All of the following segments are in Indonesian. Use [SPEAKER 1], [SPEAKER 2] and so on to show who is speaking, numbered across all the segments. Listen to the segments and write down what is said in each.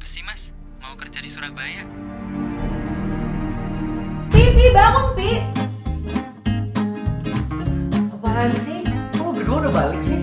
[SPEAKER 1] Apa sih mas? Mau kerja di Surabaya?
[SPEAKER 2] Pi, Pi, bangun, Pi. Apaan sih?
[SPEAKER 3] Kok berdua udah balik sih?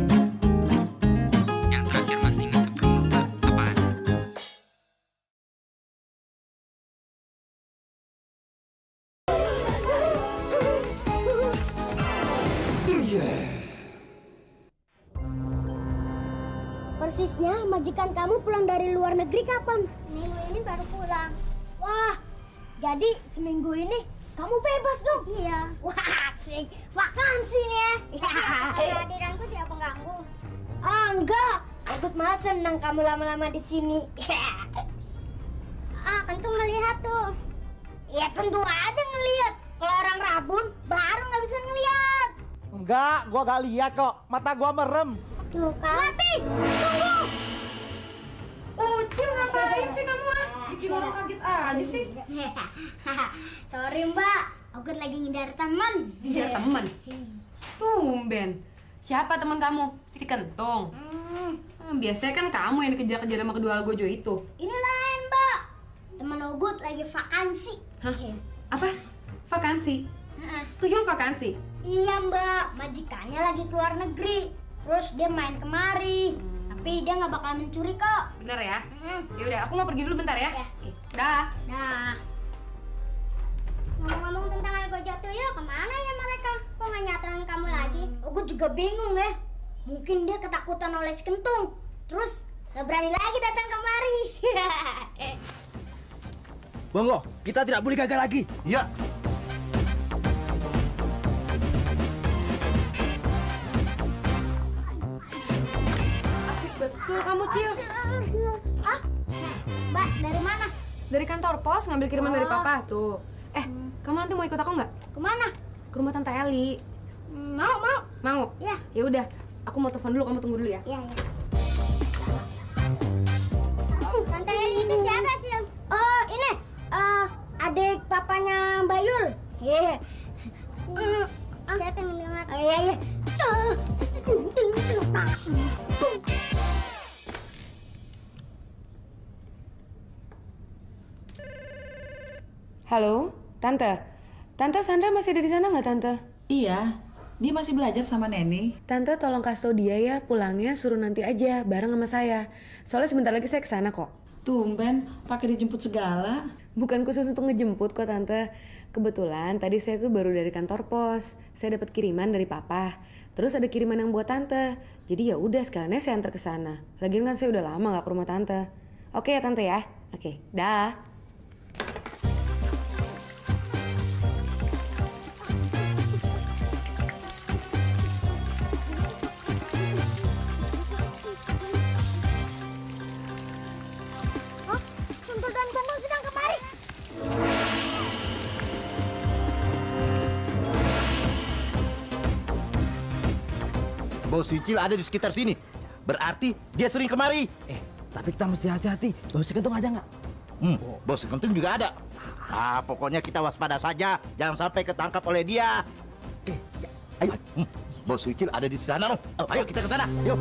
[SPEAKER 4] Majikan kamu pulang dari luar negeri kapan? Seminggu ini baru pulang. Wah, jadi seminggu ini kamu bebas dong? Iya. Wah, asik. Vakansi nih ya. Kehadiranku tidak mengganggu. Ah, enggak. Aku malah senang kamu lama-lama di sini. ah, tentu melihat tuh. Ya tentu aja ngelihat. Kalau orang rabun baru nggak bisa ngelihat.
[SPEAKER 3] Enggak, gua gak lihat kok. Mata gua merem.
[SPEAKER 4] Tuh kan. Mati. Tunggu.
[SPEAKER 2] Ucil ngapain sih kamu ah? Bikin orang kaget aja sih.
[SPEAKER 4] Sorry mbak, aku lagi ngindar teman.
[SPEAKER 2] Ngejar temen? Tumben. Siapa teman kamu? Si Kentung.
[SPEAKER 4] Hmm,
[SPEAKER 2] Hmm, biasanya kan kamu yang dikejar-kejar sama kedua algojo itu.
[SPEAKER 4] ini lain mbak. Teman Ogut lagi vakansi.
[SPEAKER 2] Hah? Apa? Vakansi? Tuyul vakansi?
[SPEAKER 4] Iya mbak, majikannya lagi keluar negeri. Terus dia main kemari. Tapi dia nggak bakal mencuri kok.
[SPEAKER 2] Bener ya?
[SPEAKER 4] Hmm,
[SPEAKER 2] Ya udah, aku mau pergi dulu bentar ya.
[SPEAKER 4] Ya.
[SPEAKER 2] Oke. Dah.
[SPEAKER 4] Dah. Ngomong-ngomong tentang Algojo Tuyul, ke mana ya mereka? Kok nggak nyatakan kamu lagi? Ogut juga bingung ya. Mungkin dia ketakutan oleh si Kentung. Terus nggak berani lagi datang kemari.
[SPEAKER 3] Bongo, kita tidak boleh gagal lagi. Iya.
[SPEAKER 2] Betul kamu, Cil.
[SPEAKER 4] ah, mbak dari mana?
[SPEAKER 2] Dari kantor pos ngambil kiriman dari
[SPEAKER 4] Oh.
[SPEAKER 2] papa tuh. Eh, kamu nanti mau ikut aku nggak?
[SPEAKER 4] Ke mana?
[SPEAKER 2] Ke rumah tante Eli.
[SPEAKER 4] Hmm, Mau mau.
[SPEAKER 2] Mau?
[SPEAKER 4] Ya,
[SPEAKER 2] Ya udah, aku mau telepon dulu, kamu tunggu dulu ya.
[SPEAKER 4] ya ya. Tante Eli itu siapa, Cil? Oh, ini eh adik papanya Mbak Yul. Iya. Siapa yang dengar? Oh, iya, iya.
[SPEAKER 2] Halo, tante. Tante Sandra masih ada di sana nggak, tante?
[SPEAKER 5] Iya, dia masih belajar sama Neni.
[SPEAKER 2] Tante tolong kasih tau dia ya pulangnya suruh nanti aja bareng sama saya. Soalnya sebentar lagi saya ke sana kok.
[SPEAKER 5] Tumben, pakai dijemput segala.
[SPEAKER 2] Bukan khusus untuk ngejemput kok tante. Kebetulan tadi saya tuh baru dari kantor pos. Saya dapat kiriman dari papa. Terus ada kiriman yang buat tante. Jadi ya udah sekalian saya antar ke sana. Lagian kan saya udah lama gak ke rumah tante. Oke ya tante ya. Oke, dah.
[SPEAKER 6] Bos Sicil ada di sekitar sini. Berarti dia sering kemari.
[SPEAKER 3] Eh, tapi kita mesti hati-hati. Bos Kentung ada nggak?
[SPEAKER 6] Hmm, bos Kentung juga ada. Ah, pokoknya kita waspada saja. Jangan sampai ketangkap oleh dia.
[SPEAKER 3] Oke, ya.
[SPEAKER 6] Ayo, hmm, bos Sicil ada di sana. loh. Oh, ayo kita ke sana. Yuk.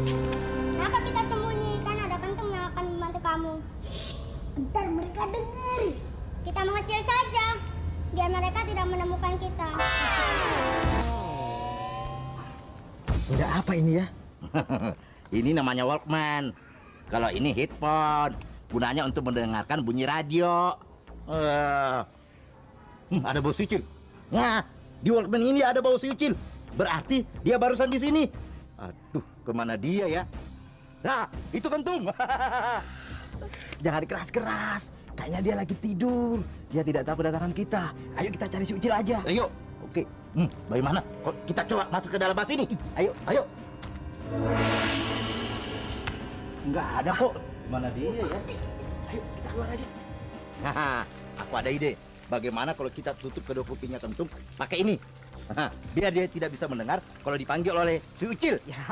[SPEAKER 4] Kenapa kita sembunyi? Kan ada kentung yang akan membantu kamu. Ntar mereka dengar. Kita mengecil saja, biar mereka tidak menemukan kita.
[SPEAKER 3] Udah apa ini ya?
[SPEAKER 6] ini namanya Walkman. Kalau ini headphone, gunanya untuk mendengarkan bunyi radio. Eh, hmm, ada bau Sicil. Nah, di Walkman ini ada bau Sicil. Berarti dia barusan di sini. Aduh, ke mana dia ya? Nah, itu kentung.
[SPEAKER 3] Jangan keras-keras. Kayaknya dia lagi tidur. Dia tidak tahu kedatangan kita. Ayo kita cari si Ucil aja.
[SPEAKER 6] Ayo, oke. Hmm, bagaimana? Kok kita coba masuk ke dalam batu ini? Ayo, ayo. Enggak ada kok. Mana dia ya?
[SPEAKER 3] Ayo kita keluar aja.
[SPEAKER 6] Haha, aku ada ide. Bagaimana kalau kita tutup kedua kupingnya kentung pakai ini? Haha, biar dia tidak bisa mendengar kalau dipanggil oleh si Ucil.
[SPEAKER 3] Ya.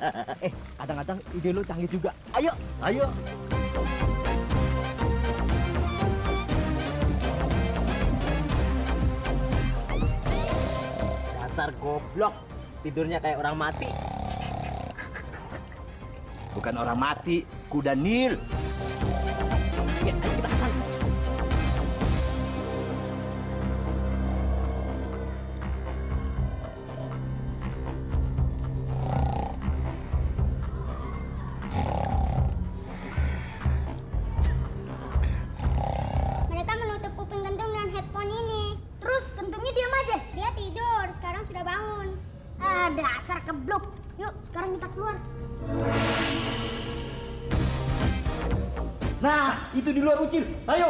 [SPEAKER 3] eh, kadang-kadang ide lu canggih juga.
[SPEAKER 6] Ayo, ayo.
[SPEAKER 3] Dasar goblok. Tidurnya kayak orang mati.
[SPEAKER 6] Bukan orang mati, kuda Nil.
[SPEAKER 3] Luar Ucil. Ayo.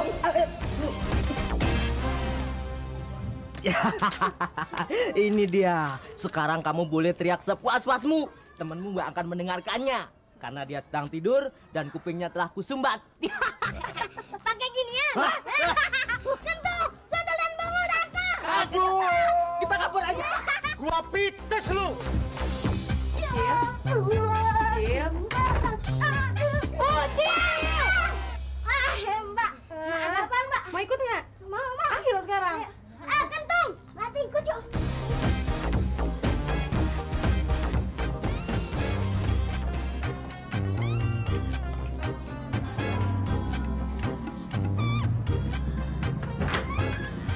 [SPEAKER 3] Ini dia. Sekarang kamu boleh teriak sepuas-puasmu. Temanmu nggak akan mendengarkannya. Karena dia sedang tidur dan kupingnya telah kusumbat.
[SPEAKER 4] Pakai ginian. Kentut, sadar dan bangun Raka.
[SPEAKER 3] Aduh, kita kabur aja. Gua pites lu.
[SPEAKER 2] Cil. Cil.
[SPEAKER 4] Oh,
[SPEAKER 2] Mau ikut nggak?
[SPEAKER 4] Mau, mau.
[SPEAKER 2] Ayo sekarang.
[SPEAKER 4] Ah, kentong. Nanti ikut yuk.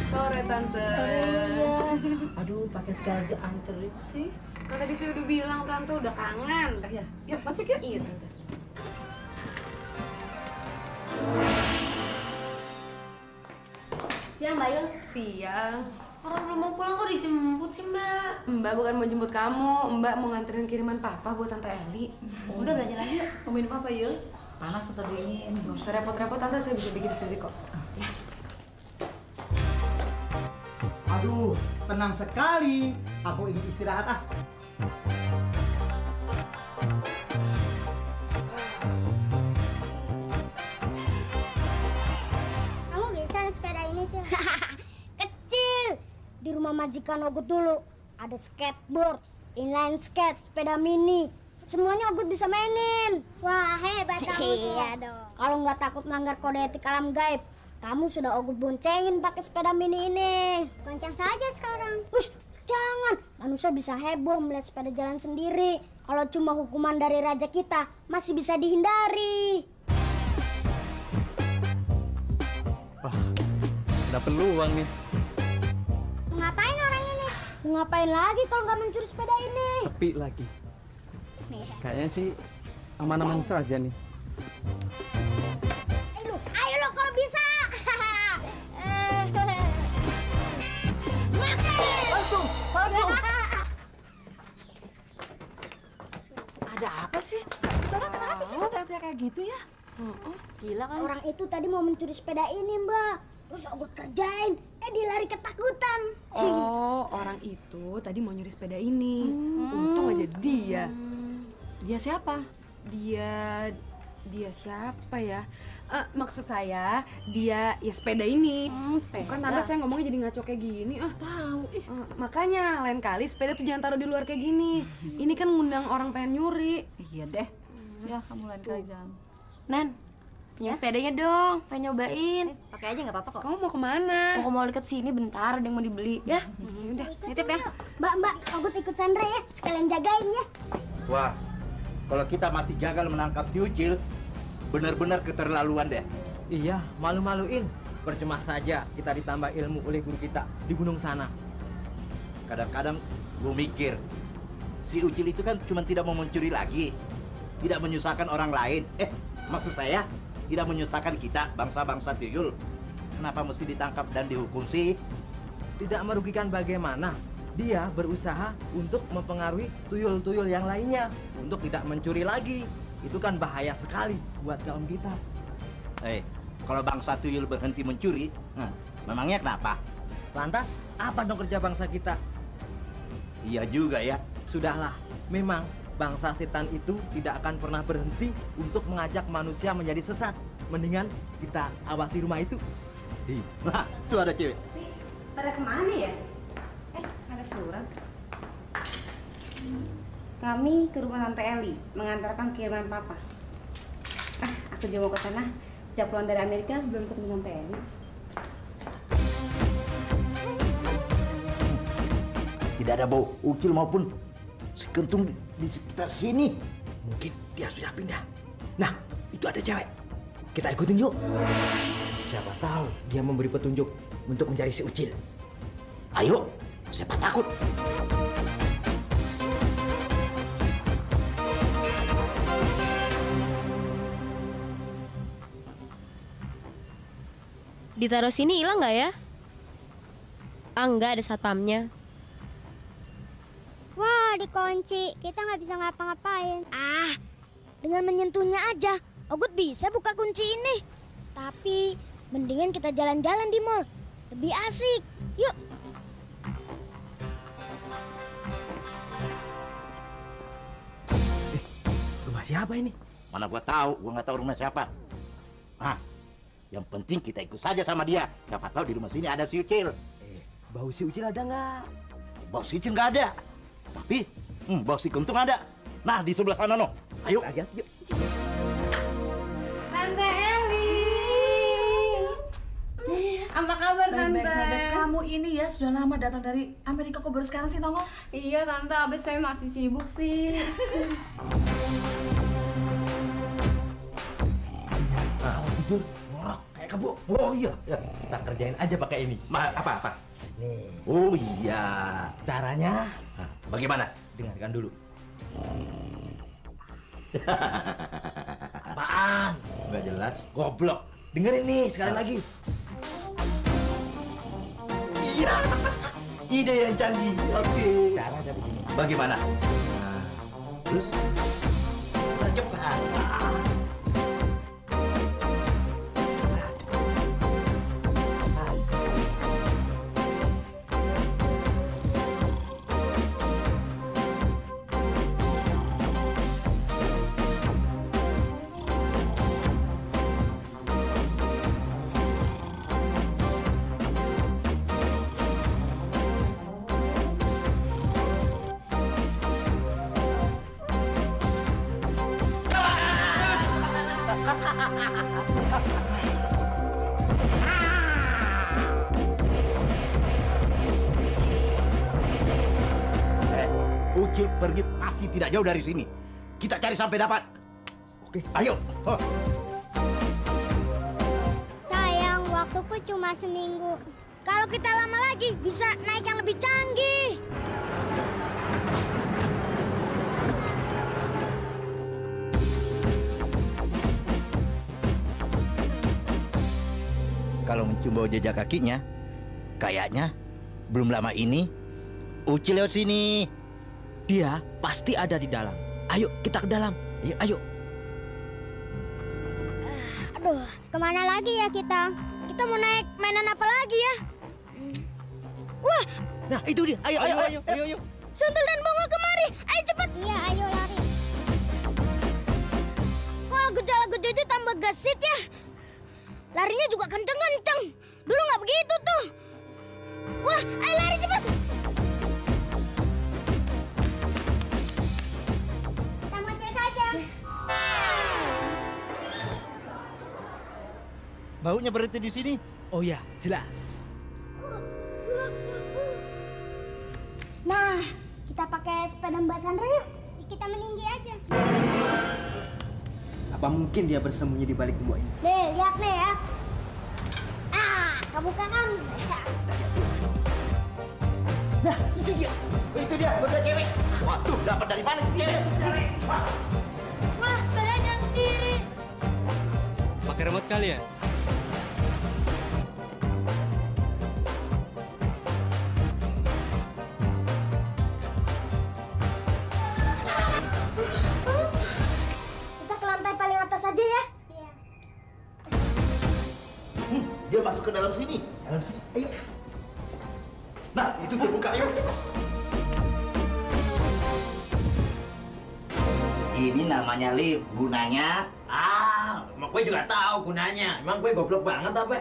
[SPEAKER 2] Sore tante.
[SPEAKER 5] Aduh, pakai segala anterin sih.
[SPEAKER 2] Kan tadi saya udah bilang tante udah kangen.
[SPEAKER 5] Iya.
[SPEAKER 2] Yuk masuk yuk. Iya tante.
[SPEAKER 4] Siang.
[SPEAKER 7] Orang belum mau pulang kok dijemput sih mbak
[SPEAKER 2] Mbak bukan mau jemput kamu, Mbak mau nganterin kiriman papa buat tante Eli.
[SPEAKER 7] Udah belajar lagi yuk
[SPEAKER 5] Mau minum apa, Yul? Panas atau dingin?
[SPEAKER 2] Gak usah repot-repot tante, saya bisa bikin sendiri kok.
[SPEAKER 8] Aduh, tenang sekali. Aku ingin istirahat ah.
[SPEAKER 4] Kamu bisa naik sepeda ini, Cil? Di rumah majikan Ogut dulu ada skateboard, inline skate, sepeda mini. Semuanya Ogut bisa mainin. Wah, hebat kamu tuh. Iya dong. Kalau nggak takut melanggar kode etik alam gaib, kamu sudah Ogut boncengin pakai sepeda mini ini. Bonceng saja sekarang. Ush, jangan. Manusia bisa heboh melihat sepeda jalan sendiri. Kalau cuma hukuman dari raja kita, masih bisa dihindari.
[SPEAKER 3] Ada peluang nih.
[SPEAKER 4] Ngapain lagi kalau nggak mencuri sepeda ini?
[SPEAKER 9] Sepi lagi. Kayaknya sih aman-aman saja nih.
[SPEAKER 4] Ayo, ayo lo kalau bisa.
[SPEAKER 5] Ada apa sih? Itu orang kenapa sih kok teriak-teriak kayak gitu ya?
[SPEAKER 7] Gila kan
[SPEAKER 4] Orang itu tadi mau mencuri sepeda ini, Mbak. Terus aku kerjain, eh dia lari ketakutan.
[SPEAKER 2] Oh, orang itu tadi mau nyuri sepeda ini. Untung aja dia.
[SPEAKER 5] Dia siapa?
[SPEAKER 2] Dia dia siapa ya? Eh, maksud saya dia ya sepeda ini.
[SPEAKER 7] Hmm, sepeda.
[SPEAKER 2] Bukan tante saya ngomongnya jadi ngaco kayak gini. Ah,
[SPEAKER 5] Tahu. Ih,
[SPEAKER 2] eh, makanya lain kali sepeda tuh jangan taruh di luar kayak gini. Ini kan ngundang orang pengen nyuri.
[SPEAKER 5] iya deh. Ya, kamu lain kali jangan.
[SPEAKER 7] Nan Punya sepedanya dong Pengen nyobain
[SPEAKER 4] Pakai aja nggak apa-apa kok.
[SPEAKER 2] Kamu mau ke mana?
[SPEAKER 7] Mau mau deket sini bentar Ada yang mau dibeli Ya
[SPEAKER 2] Hmm, udah.
[SPEAKER 7] Nitip ya
[SPEAKER 4] Mbak, Mbak, aku ikut Sandra ya. Sekalian jagain ya.
[SPEAKER 6] Wah, kalau kita masih gagal menangkap si Ucil, benar-benar keterlaluan deh.
[SPEAKER 3] Iya, malu-maluin. Percuma saja kita ditambah ilmu oleh guru kita di gunung sana.
[SPEAKER 6] Kadang-kadang gue mikir, si Ucil itu kan cuma tidak mau mencuri lagi, tidak menyusahkan orang lain. Eh, maksud saya tidak menyusahkan kita bangsa-bangsa tuyul. Kenapa mesti ditangkap dan dihukum sih?
[SPEAKER 3] Tidak merugikan bagaimana? Dia berusaha untuk mempengaruhi tuyul-tuyul yang lainnya untuk tidak mencuri lagi. Itu kan bahaya sekali buat kaum kita.
[SPEAKER 6] Eh, kalau bangsa tuyul berhenti mencuri, hmm, memangnya kenapa?
[SPEAKER 3] Lantas, apa dong kerja bangsa kita?
[SPEAKER 6] Iya juga ya.
[SPEAKER 3] Sudahlah, memang bangsa setan itu tidak akan pernah berhenti untuk mengajak manusia menjadi sesat. Mendingan kita awasi rumah itu.
[SPEAKER 6] Nah, tuh ada cewek.
[SPEAKER 7] Pada ke mana ya? Eh ada surat Kami ke rumah Tante Eli Mengantarkan kiriman papa Ah aku juga mau ke sana Sejak pulang dari Amerika belum ketemu Tante Eli
[SPEAKER 6] Tidak ada bau ukil maupun sekentung di, sekitar sini.
[SPEAKER 3] Mungkin dia sudah pindah. Nah, itu ada cewek. Kita ikutin yuk. Siapa tahu dia memberi petunjuk untuk mencari si Ucil.
[SPEAKER 6] Ayo, siapa takut?
[SPEAKER 10] Ditaruh sini hilang nggak ya? Ah, nggak ada satpamnya.
[SPEAKER 4] Dikunci. Kita nggak bisa ngapa-ngapain. Ah, dengan menyentuhnya aja, Ogut bisa buka kunci ini. Tapi mendingan kita jalan-jalan di mall. Lebih asik. Yuk.
[SPEAKER 3] Rumah siapa ini?
[SPEAKER 6] Mana gua tahu, gua nggak tahu rumah siapa. Ah, yang penting kita ikut saja sama dia. Siapa tahu di rumah sini ada si Ucil.
[SPEAKER 3] Eh, bau si Ucil ada nggak?
[SPEAKER 6] Bau si Ucil nggak ada. Tapi, hmm, bau si Kentung ada. Nah, di sebelah sana, no. Ayo.
[SPEAKER 3] Lihat, yuk.
[SPEAKER 7] Tante Eli. Apa kabar Tante?
[SPEAKER 5] Baik-baik saja. Kamu ini ya sudah lama datang dari Amerika kok baru sekarang sih nongol?
[SPEAKER 7] Iya Tante, abis saya masih sibuk sih.
[SPEAKER 3] Nah, tidur, ngorok kayak kebo. Oh iya, ya. kita kerjain aja pakai ini.
[SPEAKER 6] Ma, apa apa?
[SPEAKER 3] Nih,
[SPEAKER 6] Oh iya.
[SPEAKER 3] caranya
[SPEAKER 6] Hah, bagaimana?
[SPEAKER 3] dengarkan dulu. Apaan?
[SPEAKER 6] Nggak jelas.
[SPEAKER 3] Goblok. Dengerin nih sekali lagi.
[SPEAKER 6] Iya. Ide yang canggih. Oke.
[SPEAKER 3] Caranya begini.
[SPEAKER 6] Bagaimana? Nah, terus? Eh, Ucil pergi pasti tidak jauh dari sini. Kita cari sampai dapat. Oke, ayo. Oh.
[SPEAKER 4] Sayang, waktuku cuma seminggu. Kalau kita lama lagi, bisa naik yang lebih canggih.
[SPEAKER 6] Kalau mencium bau jejak kakinya, kayaknya belum lama ini Ucil lewat sini.
[SPEAKER 3] Dia pasti ada di dalam. Ayo kita ke dalam. Ayo, ayo.
[SPEAKER 4] Aduh, ke mana lagi ya kita? Kita mau naik mainan apa lagi ya? Wah,
[SPEAKER 3] Nah, itu dia. Ayo, ayo, ayo, ayo, ayo.
[SPEAKER 4] Suntul dan Bongo kemari. Ayo cepat. Iya, ayo lari. Kok gejala-gejala tambah gesit ya? Larinya juga kenceng-kenceng. Dulu nggak begitu tuh. Wah, ayo lari cepat. Kita mau saja.
[SPEAKER 6] Baunya berhenti di sini.
[SPEAKER 3] Oh ya, jelas.
[SPEAKER 4] Nah, kita pakai sepeda Mbak Sandra yuk. Kita meninggi aja.
[SPEAKER 3] Apa mungkin dia bersembunyi di balik gembok ini?
[SPEAKER 4] Nih, lihat nih ya. Kamu kan.
[SPEAKER 3] Nah, itu dia.
[SPEAKER 6] Itu dia, benda cewek. Waduh, dapat dari mana itu cewek? Wah,
[SPEAKER 4] Wah, sepedanya sendiri.
[SPEAKER 1] Pakai remote kali ya?
[SPEAKER 6] Dia masuk ke dalam sini. Dalam sini. Ayo. Nah, itu terbuka, ayo. Ini namanya lift. Gunanya
[SPEAKER 3] Ah, emang gue juga tahu gunanya. Emang gue goblok banget apa?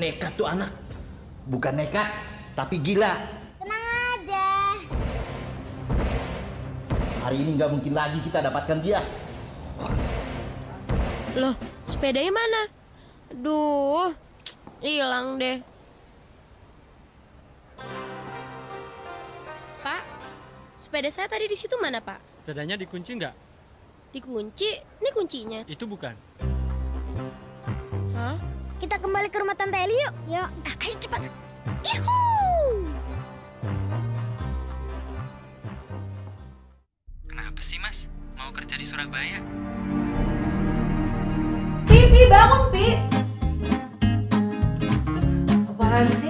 [SPEAKER 3] Nekat tuh anak.
[SPEAKER 6] bukan nekat, tapi gila.
[SPEAKER 4] Tenang aja.
[SPEAKER 6] Hari ini nggak mungkin lagi kita dapatkan dia.
[SPEAKER 10] Loh, sepedanya mana? Aduh, hilang deh. Pak, sepeda saya tadi di situ mana, Pak?
[SPEAKER 11] Sepedanya dikunci nggak?
[SPEAKER 10] Dikunci? Ini kuncinya.
[SPEAKER 11] Itu bukan.
[SPEAKER 4] Kita kembali ke rumah Tante Eli yuk. Yuk. Ah, ayo cepat. Yuhuu.
[SPEAKER 1] Kenapa sih mas? Mau kerja di Surabaya?
[SPEAKER 5] Pi, Pi, bangun, Pi.
[SPEAKER 3] Apaan sih?